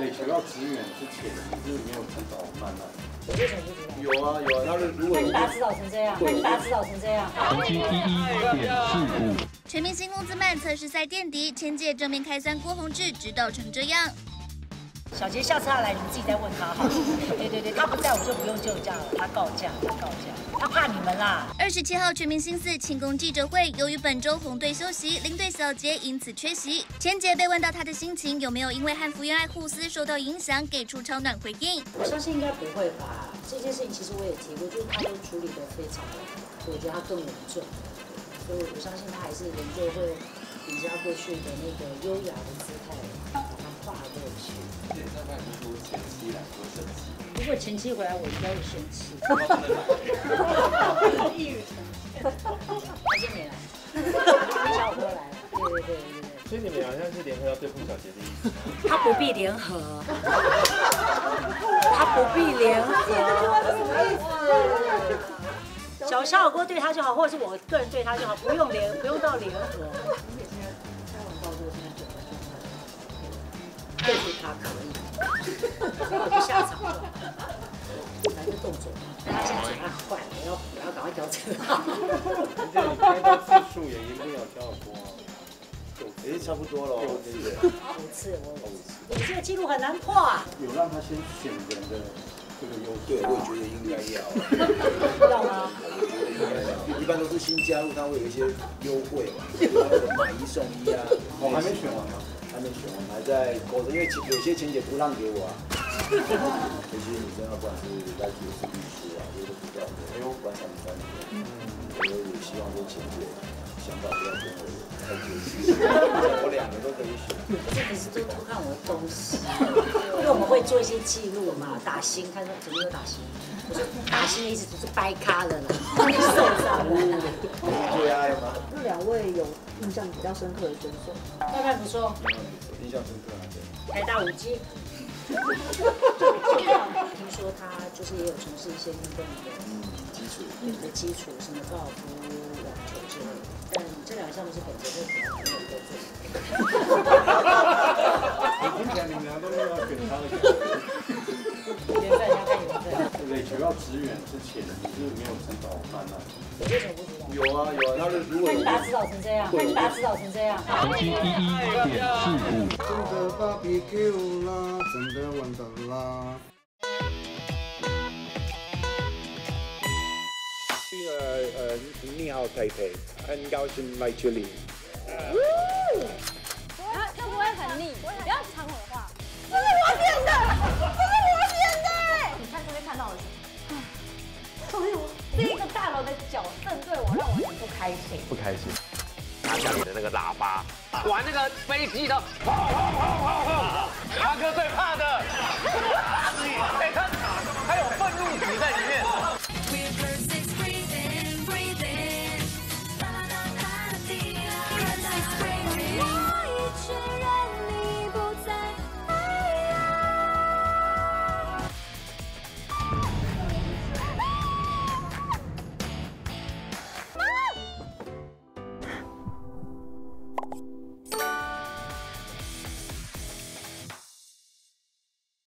垒球要支援之前，你是没有指导慢慢。我为什么不知道？有啊有啊，那是如果那你把他指导成这样，那你把他指导成这样。成绩一一点四五。全明星工资慢测试赛垫底，千届正面开三郭宏志指导成这样。小杰下次他来，你们自己再问他哈。对对对，他不在我就不用救驾了，他告假，他告假，他怕你们啦。二十七号全明星四庆功记者会，由于本周红队休息，领队小杰因此缺席。前杰被问到他的心情有没有因为和福原爱互撕受到影响，给出超暖回应。我相信应该不会吧？这件事情其实我也提过，就是他都处理得非常好，我觉得他更稳重，所以我相信他还是仍旧会比较过去的那个优雅的姿态，把它跨过去。现在看就说前期来说生气，如果前妻回来，我应该会生气。一语成谶。他今天没来，小哥来了。对对对对对。所以你们好像是联合要对付小杰的意思。他不必联合，他不必联合。小小锅对他就好，或者是我个人对他就好，不用联，不用到联合。他可以，我就下场了。来个动作，但他现在嘴巴坏了，我要我要赶快调整好。人家你开刀次数也赢不了肖尔波啊。哎，差不多了，对不对？五次，我五次，你这个记录很难破啊。有让他先选人的这个优对，势。我也觉得应该要。要吗？我觉得应该要。一般都是新加入，他会有一些优惠嘛，买一送一啊。我，还没选完吗？还没选完，还在勾着，因为前有些情节不让给我啊。有些女生啊，不管是来主是律师啊，这都是这样的。哎呦，管三三年，嗯，我也希望这情节想法不要跟我太接近，我两个都可以选。这不是都偷看我的东西，因为我们会做一些记录嘛，打星，看说怎么有打星？我说打星的意思就是掰咖了啦，受伤了。两位有印象比较深刻的选手？大概不错，印象深刻啊，对。台大五 G。听说他就是也有从事一些运动的嗯，基础。的基础，什么高尔夫、网球之类的。但这两个项目是本节会比较没有合分。垒球要支援之前，你是没有指导慢慢。我为什么不知道？有啊有啊，他是如果那你把他指导成这样，那你把他指导成这样。成绩一一点四五。真的 BBQ 啦，真的完蛋啦。呃呃，你好，台北，很高兴来这里。一个大楼的脚正对我，让我很不开心。不开心。他家里的那个喇叭，玩那个飞机的，轰轰轰轰轰，阿哥最怕的。